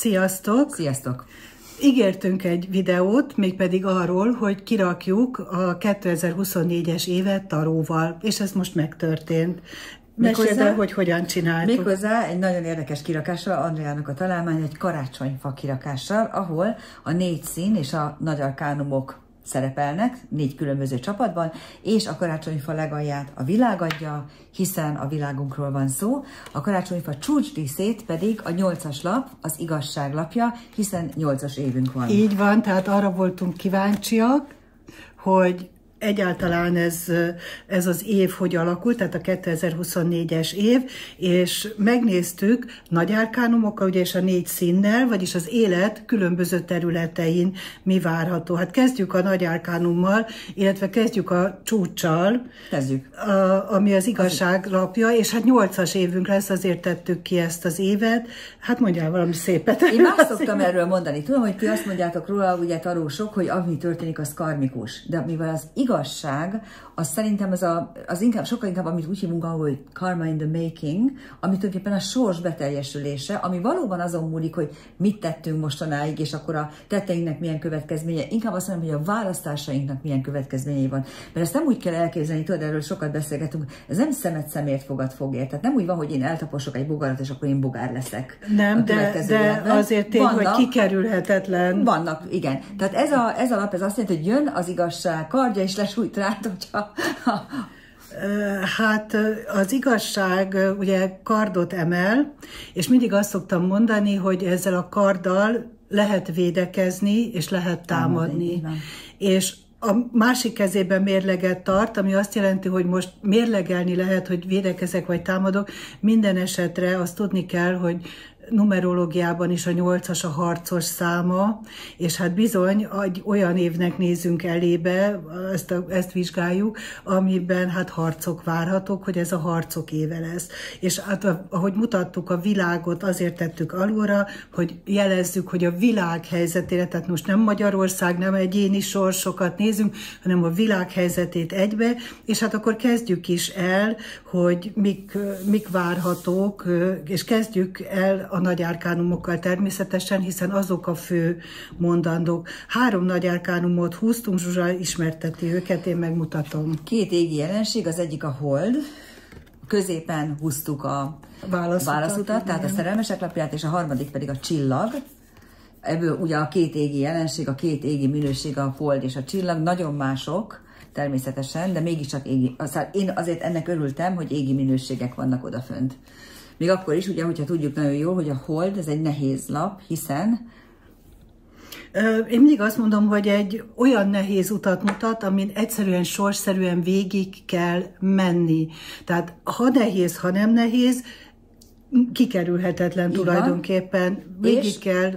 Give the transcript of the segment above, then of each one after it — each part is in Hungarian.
Sziasztok! Sziasztok! Ígértünk egy videót, mégpedig arról, hogy kirakjuk a 2024-es évet taróval, és ez most megtörtént. Meséld el, hogy hogyan csináltuk. Méghozzá egy nagyon érdekes kirakással, Andriának a találmány, egy karácsonyfa kirakással, ahol a négy szín és a nagy arkánumok szerepelnek négy különböző csapatban, és a karácsonyfa legalját a világ adja, hiszen a világunkról van szó. A karácsonyfa csúcsdíszét pedig a nyolcas lap, az igazság lapja, hiszen nyolcas évünk van. Így van, tehát arra voltunk kíváncsiak, hogy egyáltalán ez, ez az év hogy alakult, tehát a 2024-es év, és megnéztük nagy árkánumokkal, ugye és a négy színnel, vagyis az élet különböző területein mi várható. Hát kezdjük a nagy árkánummal, illetve kezdjük a csúcsal, kezdjük. A, ami az igazság lapja, és hát nyolcas évünk lesz, azért tettük ki ezt az évet. Hát mondjál valami szépet. Én már szoktam erről mondani. Tudom, hogy ti azt mondjátok róla, ugye tarósok, hogy ami történik, az karmikus. De mivel az igaz igazság, az szerintem az, a, az inkább, sokkal inkább, amit úgy hívunk ahol, hogy karma in the making, ami tulajdonképpen a sors beteljesülése, ami valóban azon múlik, hogy mit tettünk mostanáig, és akkor a tetteinknek milyen következménye. Inkább azt mondom, hogy a választásainknak milyen következményei van. Mert ezt nem úgy kell elképzelni, tudod, erről sokat beszélgetünk, ez nem szemet szemért fogad fogért. Tehát nem úgy van, hogy én eltaposok egy bogarat, és akkor én bogár leszek. Nem, de, de azért tény, vannak, hogy kikerülhetetlen. Vannak, igen. Tehát ez a, ez a lap, ez azt jelenti, hogy jön az igazság kardja, és lesújt rád, hogyha Hát az igazság ugye kardot emel, és mindig azt szoktam mondani, hogy ezzel a karddal lehet védekezni, és lehet támadni. támadni és a másik kezében mérleget tart, ami azt jelenti, hogy most mérlegelni lehet, hogy védekezek vagy támadok. Minden esetre azt tudni kell, hogy numerológiában is a nyolcas a harcos száma, és hát bizony egy olyan évnek nézünk elébe, ezt, a, ezt vizsgáljuk, amiben hát harcok várhatók, hogy ez a harcok éve lesz. És hát ahogy mutattuk a világot, azért tettük alulra, hogy jelezzük, hogy a világ helyzetére, tehát most nem Magyarország, nem egyéni sorsokat nézünk, hanem a világ helyzetét egybe, és hát akkor kezdjük is el, hogy mik, mik várhatók, és kezdjük el a nagy árkánumokkal természetesen, hiszen azok a fő mondandók. Három nagy árkánumot húztunk, Zsuzsa ismerteti őket, én megmutatom. Két égi jelenség, az egyik a hold, középen húztuk a válaszutat, válaszutat tehát a szerelmesek lapját, és a harmadik pedig a csillag. Ebből ugye a két égi jelenség, a két égi minőség, a hold és a csillag nagyon mások, természetesen, de mégiscsak égi. Aztán én azért ennek örültem, hogy égi minőségek vannak odafönt. Még akkor is, ugye, hogyha tudjuk nagyon jól, hogy a hold, ez egy nehéz lap, hiszen én mindig azt mondom, hogy egy olyan nehéz utat mutat, amin egyszerűen sorszerűen végig kell menni. Tehát ha nehéz, ha nem nehéz, kikerülhetetlen Igen. tulajdonképpen. Végig kell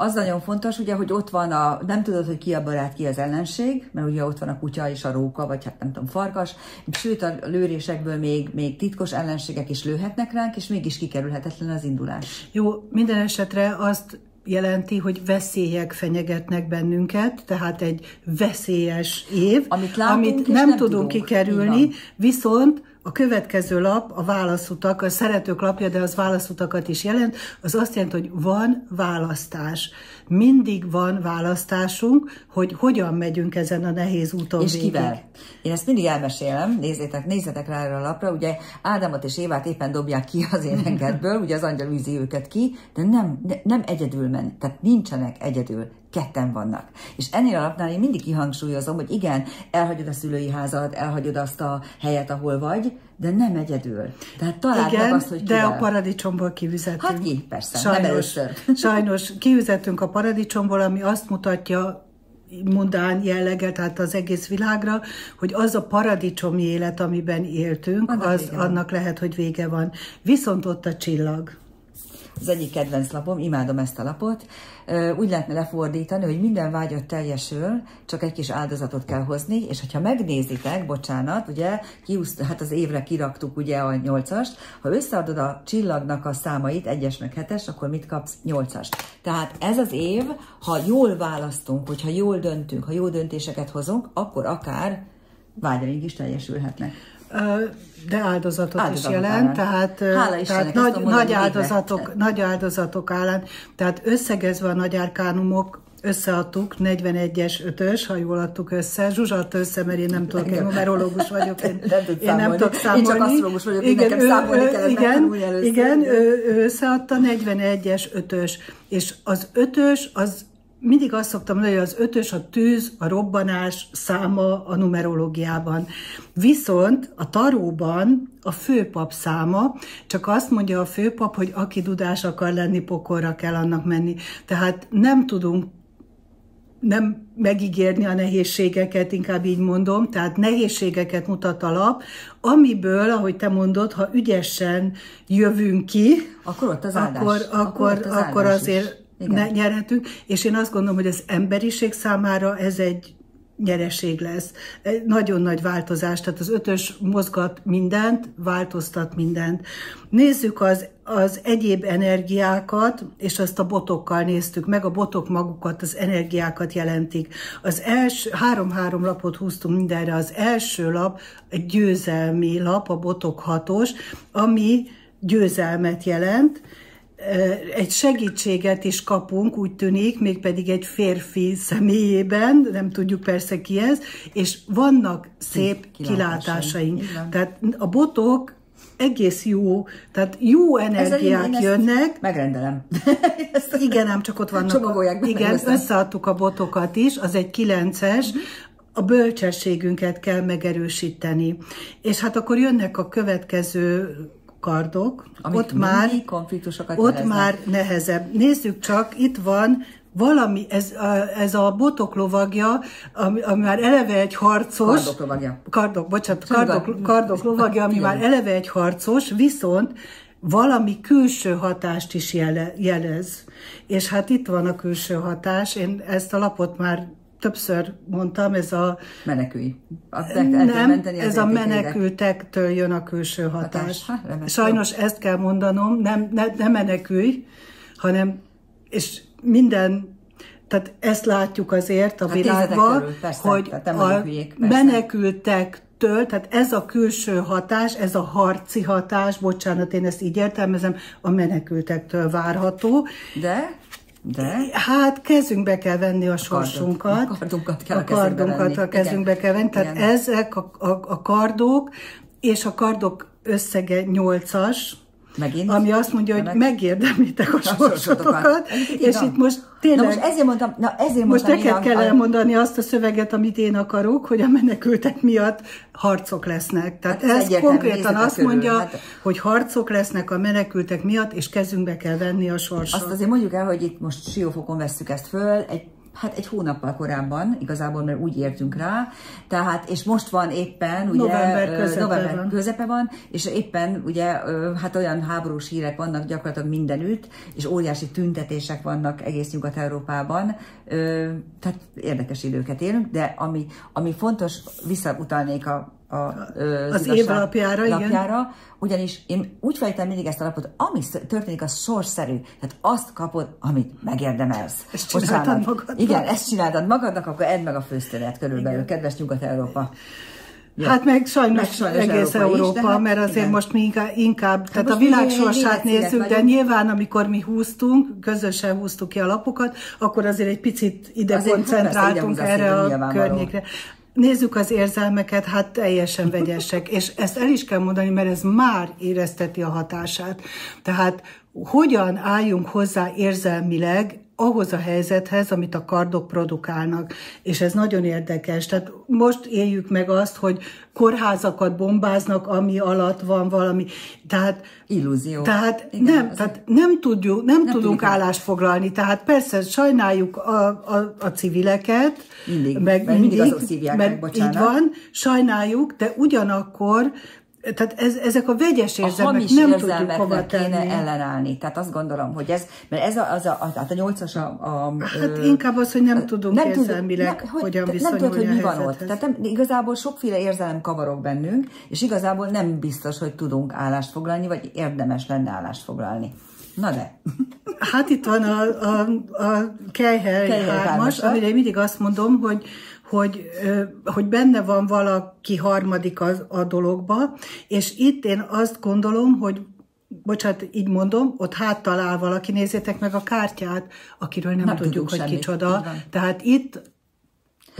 az nagyon fontos, ugye, hogy ott van a, nem tudod, hogy ki a barát, ki az ellenség, mert ugye ott van a kutya és a róka, vagy hát nem tudom, farkas, sőt a lőrésekből még, még titkos ellenségek is lőhetnek ránk, és mégis kikerülhetetlen az indulás. Jó, minden esetre azt jelenti, hogy veszélyek fenyegetnek bennünket, tehát egy veszélyes év, amit, látunk, amit nem, nem tudunk kikerülni, viszont a következő lap, a válaszutak, a szeretők lapja, de az válaszutakat is jelent, az azt jelenti, hogy van választás. Mindig van választásunk, hogy hogyan megyünk ezen a nehéz úton És végig. kivel? Én ezt mindig elmesélem, nézzétek, nézzetek rá erre a lapra, ugye Ádámot és Évát éppen dobják ki az éneketből, ugye az angyal űzi őket ki, de nem, nem egyedül men, tehát nincsenek egyedül, ketten vannak. És ennél a lapnál én mindig kihangsúlyozom, hogy igen, elhagyod a szülői házat, elhagyod azt a helyet, ahol vagy, de nem egyedül. Tehát találd Igen, meg azt, hogy kivel. de a paradicsomból kivizetünk. Hát ki, persze, sajnos, nem sajnos kivizetünk a paradicsomból, ami azt mutatja, mundán jellege, tehát az egész világra, hogy az a paradicsomi élet, amiben éltünk, annak, az, annak lehet, hogy vége van. Viszont ott a csillag az egyik kedvenc lapom, imádom ezt a lapot. Úgy lehetne lefordítani, hogy minden vágyat teljesül, csak egy kis áldozatot kell hozni, és hogyha megnézitek, bocsánat, ugye, kiúzt, hát az évre kiraktuk ugye a nyolcast, ha összeadod a csillagnak a számait, egyes meg hetes, akkor mit kapsz? Nyolcast. Tehát ez az év, ha jól választunk, hogyha jól döntünk, ha jó döntéseket hozunk, akkor akár vágyaink is teljesülhetnek. de áldozatot, áldozatot is jelent, árán. tehát, tehát nagy, nagy, áldozatok, nagy áldozatok állán, tehát összegezve a nagy árkánumok összeadtuk, 41-es, 5-ös, ha jól adtuk össze. Zsuzsa adta össze, mert én nem tudok, én numerológus vagyok, én nem, én nem tudok számolni. Én csak asztrológus vagyok, igen, nekem ő, számolni kellett igen, igen, ő, ő összeadta 41-es, 5-ös, és az 5-ös az mindig azt szoktam mondani, hogy az ötös a tűz, a robbanás száma a numerológiában. Viszont a taróban a főpap száma, csak azt mondja a főpap, hogy aki dudás akar lenni, pokorra kell annak menni. Tehát nem tudunk nem megígérni a nehézségeket, inkább így mondom, tehát nehézségeket mutat a lap, amiből, ahogy te mondod, ha ügyesen jövünk ki, akkor ott az áldás. Akkor, akkor, akkor, az akkor azért ne, nyerhetünk, és én azt gondolom, hogy az emberiség számára ez egy nyereség lesz. Nagyon nagy változás, tehát az ötös mozgat mindent, változtat mindent. Nézzük az, az egyéb energiákat, és azt a botokkal néztük meg, a botok magukat, az energiákat jelentik. Az első, három-három lapot húztunk mindenre, az első lap egy győzelmi lap, a botok hatos, ami győzelmet jelent, egy segítséget is kapunk, úgy tűnik, mégpedig egy férfi személyében, nem tudjuk persze ki ez, és vannak szép kilátásaink. Tehát a botok egész jó, tehát jó energiák ez jönnek. Megrendelem. igen, ám csak ott vannak. A, igen, összeadtuk a botokat is, az egy kilences, uh-huh a bölcsességünket kell megerősíteni. És hát akkor jönnek a következő kardok, Amik ott már, konfliktusokat ott jeleznek. már nehezebb. Nézzük csak, itt van valami, ez a, ez a botok lovagja, ami, ami már eleve egy harcos. Kardok lovagja. Kardok, bocsánat, kardok, kardok lovagja, ami már eleve egy harcos, viszont valami külső hatást is jele, jelez. És hát itt van a külső hatás, én ezt a lapot már többször mondtam, ez a... Menekülj. A nem, ez a menekültektől jön a külső hatás. hatás. Hát, Sajnos ezt kell mondanom, nem, ne, nem menekülj, hanem, és minden, tehát ezt látjuk azért a hát világban, persze, hogy a menekültek től, tehát ez a külső hatás, ez a harci hatás, bocsánat, én ezt így értelmezem, a menekültektől várható. De? De? Hát kezünkbe kell venni a sorsunkat. A kardunkat kell a, a kardunkat a kezünkbe Igen. kell venni. Tehát Igen. ezek a, a, a kardok, és a kardok összege nyolcas, Megint? Ami azt mondja, hogy meg... megérdemlitek a sorsotokat, és itt most tényleg... Na most ezért mondtam, na ezért most neked kell a... elmondani azt a szöveget, amit én akarok, hogy a menekültek miatt harcok lesznek. Tehát hát ez, ez konkrétan azt körül. mondja, hát... hogy harcok lesznek a menekültek miatt, és kezünkbe kell venni a sorsot. Azt azért mondjuk el, hogy itt most siófokon vesszük ezt föl, egy hát egy hónappal korábban, igazából, mert úgy értünk rá, tehát, és most van éppen, ugye, november közepe, november van. közepe van, és éppen, ugye, hát olyan háborús hírek vannak gyakorlatilag mindenütt, és óriási tüntetések vannak egész Nyugat-Európában, tehát érdekes időket élünk, de ami, ami fontos, visszautalnék a a, az, az év lapjára, lapjára igen. ugyanis én úgy fejtem mindig ezt a lapot, ami történik, az sorszerű. Tehát azt kapod, amit megérdemelsz. Ezt csináltad magadnak. Igen, ezt csináltad magadnak, akkor edd meg a főztőnet körülbelül, igen. kedves Nyugat-Európa. Ja. Hát meg sajnos, meg sajnos egész Európa, Európa is, hát, mert azért igen. most mi inkább, hát tehát a világ sorsát nézzük, de nyilván amikor mi húztunk, közösen húztuk ki a lapokat, akkor azért egy picit ide azért koncentráltunk erre a környékre. Nézzük az érzelmeket, hát teljesen vegyesek, és ezt el is kell mondani, mert ez már érezteti a hatását. Tehát hogyan álljunk hozzá érzelmileg ahhoz a helyzethez, amit a kardok produkálnak. És ez nagyon érdekes. Tehát most éljük meg azt, hogy kórházakat bombáznak, ami alatt van valami. Tehát, Illúzió. Tehát Igen, nem, tehát nem, tudjuk, nem, nem tudunk tudjuk. állást foglalni. Tehát persze sajnáljuk a, a, a civileket. Mindig, meg mindig, mindig azok szívják meg, bocsánat. Így van, sajnáljuk, de ugyanakkor tehát ez, ezek a vegyes érzelmek a nem tudjuk hova kéne ellenállni. Tehát azt gondolom, hogy ez, mert ez a, az a, hát a nyolcas a, a... Hát ö, inkább az, hogy nem tudunk nem érzelmileg tud, hogy, hogyan Nem tudod, hogy mi van ott. Tehát nem, igazából sokféle érzelem kavarok bennünk, és igazából nem biztos, hogy tudunk állást foglalni, vagy érdemes lenne állást foglalni. Na de. Hát itt van a, a, a Kejhely Kejhely 3-as, hármasa. amire én mindig azt mondom, hogy hogy, hogy benne van valaki harmadik a, a dologba, és itt én azt gondolom, hogy bocsánat, így mondom, ott háttal áll valaki, nézzétek meg a kártyát, akiről nem, Nem tudjuk, tudunk hogy semmit. kicsoda. Tehát itt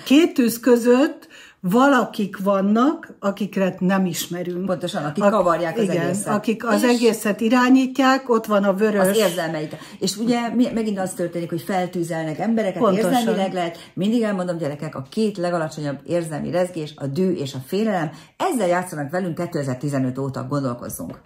két tűz között valakik vannak, akiket nem ismerünk. Pontosan, akik kavarják az igen, egészet. akik az És- egészet irányítják, ott van a vörös. az érzelmeit. És ugye megint az történik, hogy feltűzelnek embereket, Pontosan. érzelmileg lehet. Mindig elmondom gyerekek, a két legalacsonyabb érzelmi rezgés, a dű és a félelem, ezzel játszanak velünk 2015 óta, gondolkozzunk.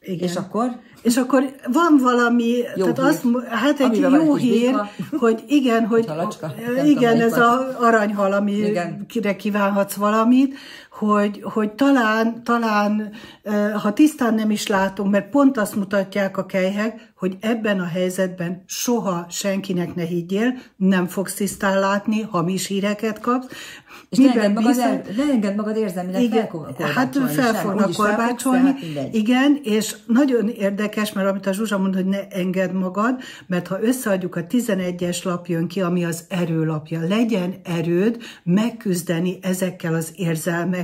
Igen. És akkor? És akkor van valami, Jó tehát hír. azt, hát egy van jó hír, béka. hogy igen, hogy tudom, igen, ez van. a aranyhal, Igen. amire kívánhatsz valamit, hogy, hogy talán, talán, ha tisztán nem is látunk, mert pont azt mutatják a kejhek, hogy ebben a helyzetben soha senkinek ne higgyél, nem fogsz tisztán látni, hamis híreket kapsz. És ne Miben engedd magad, el, ne engedd magad érzelmileg Igen, hát fel fognak korbácsolni. Igen, és nagyon érdekes, mert amit a Zsuzsa mond, hogy ne engedd magad, mert ha összeadjuk a 11-es lap jön ki, ami az erőlapja, legyen erőd megküzdeni ezekkel az érzelmekkel.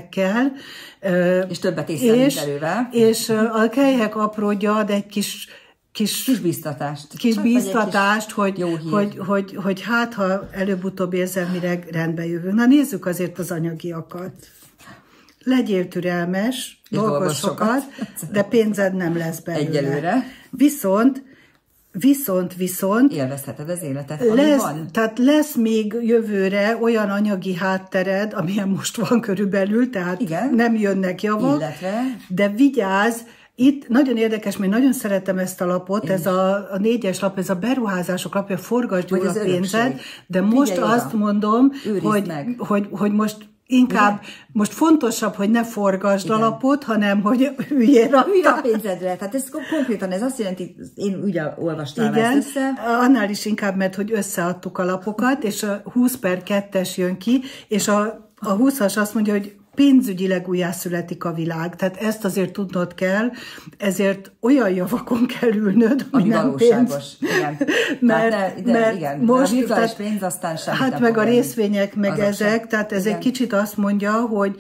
Ö, És többet mint és. És a kelyhek apródja ad egy kis kis, Kis biztatást. kis Hát, egy bíztatást, hogy, jó hír. hogy, hogy, hogy hát, ha előbb-utóbb érzelmileg rendbe jövünk. Na nézzük azért az anyagiakat. Legyél türelmes, dolgozz sokat, sokat. de pénzed nem lesz belőle. Egyelőre. Viszont, viszont, viszont Élvezheted az életet, ami lesz, van. tehát lesz még jövőre olyan anyagi háttered, amilyen most van körülbelül, tehát Igen. nem jönnek javak, Illetve- de vigyázz, itt nagyon érdekes, mert nagyon szeretem ezt a lapot, ez a, a négyes lap, ez a beruházások lapja, forgasd jól a pénzed, de most Figyelj oda. azt mondom, Őrizd hogy, meg. hogy, hogy most inkább, most fontosabb, hogy ne forgasd a lapot, hanem hogy üljél Ülj a rajta. pénzedre. Tehát ez kon- konkrétan, ez azt jelenti, én úgy olvastam Igen, ezt össze, annál is inkább, mert hogy összeadtuk a lapokat, és a 20 per 2-es jön ki, és a, a 20-as azt mondja, hogy pénzügyileg újjászületik a világ. Tehát ezt azért tudnod kell, ezért olyan javakon kell ülnöd, ami, ami nem valóságos. pénz. Igen. Mert, Tehát ne, de, mert igen, most, a tehát- pénz aztán Hát meg a részvények, meg ezek, sem. tehát ez Igen. egy kicsit azt mondja, hogy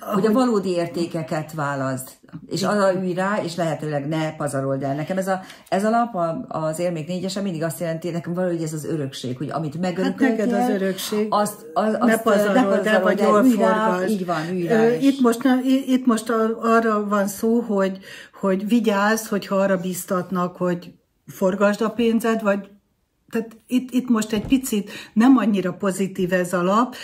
hogy a valódi értékeket válaszd, és arra ülj rá, és lehetőleg ne pazarold el. Nekem ez a, ez a lap, a, az érmék négyese mindig azt jelenti, nekem valahogy ez az örökség, hogy amit Hát megörököltél, neked az örökség. azt, az, azt ne pazarold el, vagy jól forgasd. Így van, ülj rá. Itt most, i- itt most arra van szó, hogy, hogy vigyázz, hogyha arra biztatnak, hogy forgasd a pénzed, vagy tehát itt, itt most egy picit nem annyira pozitív ez a lap,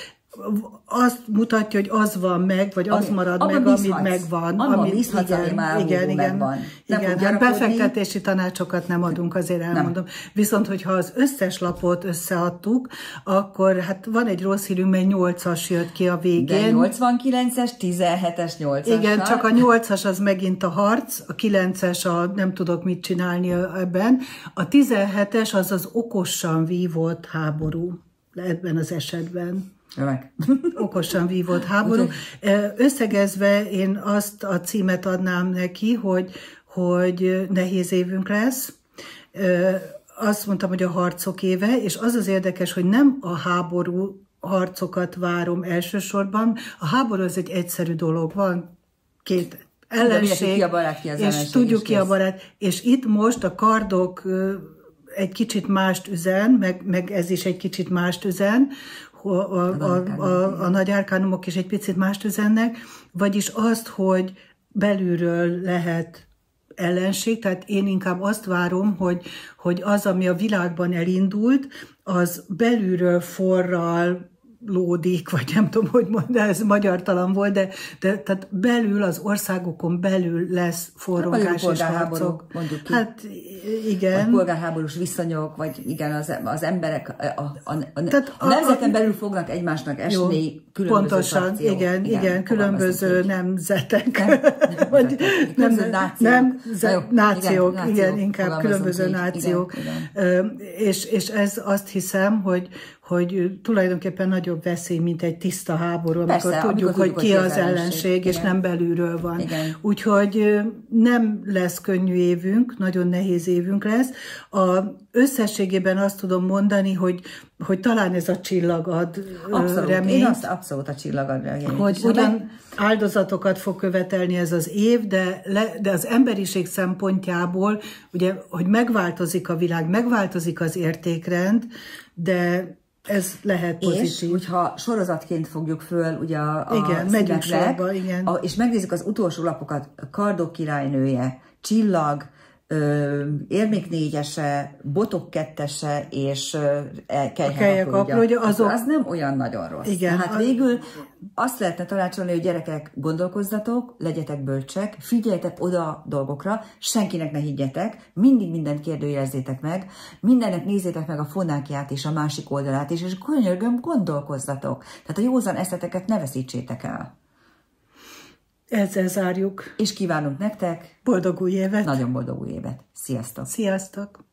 azt mutatja, hogy az van meg, vagy az Ami- marad meg, amit bízhatsz. megvan. Abban amit, bízhatsz, ami már régóta megvan. Nem igen, hát befektetési tanácsokat nem adunk, azért elmondom. Viszont, hogyha az összes lapot összeadtuk, akkor hát van egy rossz hírünk, mert 8-as jött ki a De végén. 89-es, 17-es, 8-as. Igen, csak a nyolcas az megint a harc, a kilences a nem tudok mit csinálni ebben, a 17-es az az okosan vívott háború ebben az esetben. Remek. Okosan vívott háború. Összegezve én azt a címet adnám neki, hogy, hogy nehéz évünk lesz. Azt mondtam, hogy a harcok éve, és az az érdekes, hogy nem a háború harcokat várom elsősorban. A háború az egy egyszerű dolog, van két ellenség, ki a barát, ki az és ellenség, tudjuk és ki a barát. És itt most a kardok egy kicsit mást üzen, meg, meg ez is egy kicsit mást üzen, a, a, a, a, nagy árkánumok is egy picit mást üzennek, vagyis azt, hogy belülről lehet ellenség, tehát én inkább azt várom, hogy, hogy az, ami a világban elindult, az belülről forral lódik, vagy nem tudom, hogy mondani, ez magyartalan volt, de, de tehát belül, az országokon belül lesz forrongás és harcok. mondjuk ki. Hát Vagy igen. polgárháborús viszonyok, vagy igen, az, az emberek a, a, a, Tehát a nemzeten a- belül fognak egymásnak Jó, esni különböző pontosan, frakciók. igen, igen, igen, különböző nemzetek. Nem, vagy nációk. Nem, Na jó, ze- nációk, igen, igen, nációk, inkább különböző nációk. igen, Ö, És, és ez azt hiszem, hogy, hogy tulajdonképpen nagyobb veszély, mint egy tiszta háború, Persze, amikor tudjuk, amikor hogy ki az ellenség, és igen. nem belülről van. Igen. Úgyhogy nem lesz könnyű évünk, nagyon nehéz évünk lesz. A összességében azt tudom mondani, hogy, hogy talán ez a csillag ad abszolút. reményt. Én azt abszolút a csillag ad reményt. Hogy ugyan áldozatokat fog követelni ez az év, de, le, de az emberiség szempontjából, ugye, hogy megváltozik a világ, megváltozik az értékrend, de ez lehet pozitív. És hogyha sorozatként fogjuk föl ugye a, a igen, megyünk sorba, igen. A, és megnézzük az utolsó lapokat, Kardok királynője, Csillag, érmék négyese, botok kettese és kelyhek aprógya, azok... az nem olyan nagyon rossz. Igen, Tehát az... végül azt lehetne tanácsolni, hogy gyerekek, gondolkozzatok, legyetek bölcsek, figyeljetek oda dolgokra, senkinek ne higgyetek, mindig mindent kérdőjelezzétek meg, mindennek nézzétek meg a fonákját és a másik oldalát is, és könyörgöm, gondolkozzatok. Tehát a józan eszeteket ne veszítsétek el. Ezzel zárjuk. És kívánunk nektek boldog új évet. Nagyon boldog új évet. Sziasztok! Sziasztok!